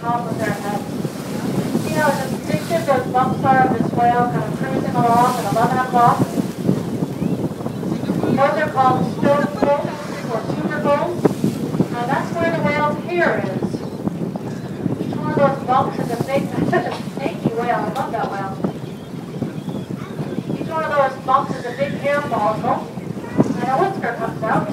top of their head. See how distinctive those bumps are of this whale kind of cruising along at 11 o'clock? Those are called stovebolts or tuber bones. Now that's where the whale's hair is. Each one of those bumps is a big, snaky whale. I love that whale. Each one of those bumps is a big hair follicle. And a whisker comes out.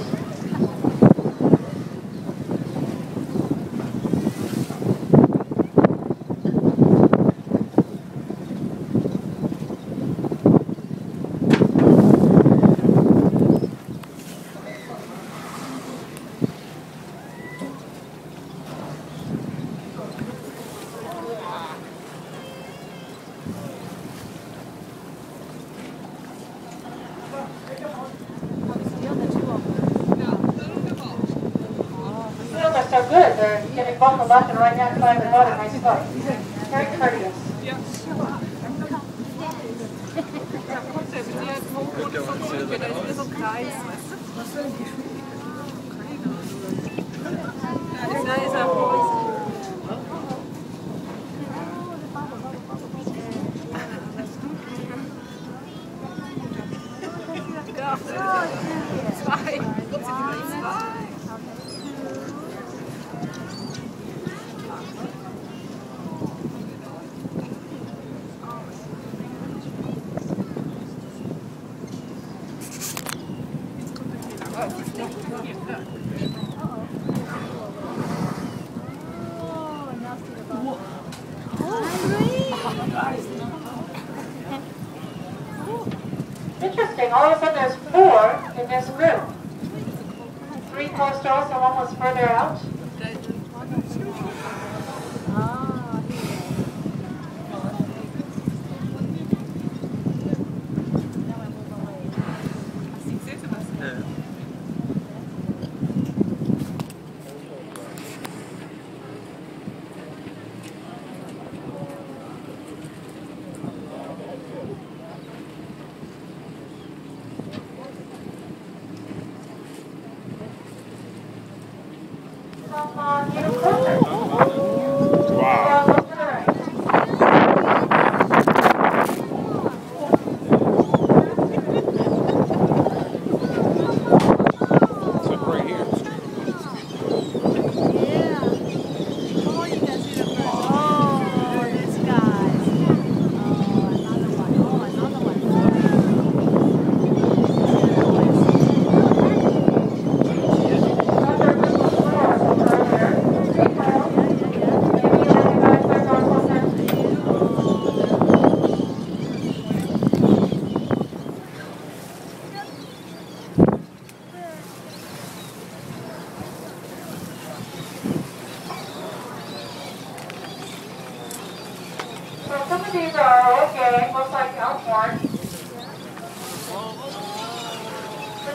Seals are so good. They're getting buckled left and right hand side of the boat in my spot. Very courteous. Interesting. All of a sudden, there's four in this room. Three coastals and one was further out. Wow.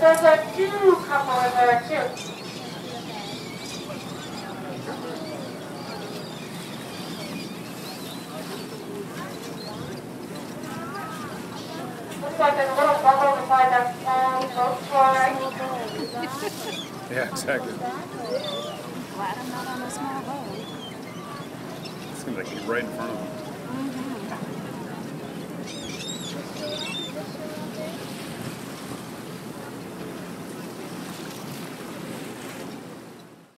There's a couple in there too. Looks like there's a little bubble beside that small boat fly. Yeah, exactly. Glad I'm not on a small boat. It's gonna be right in front of them. Mm-hmm.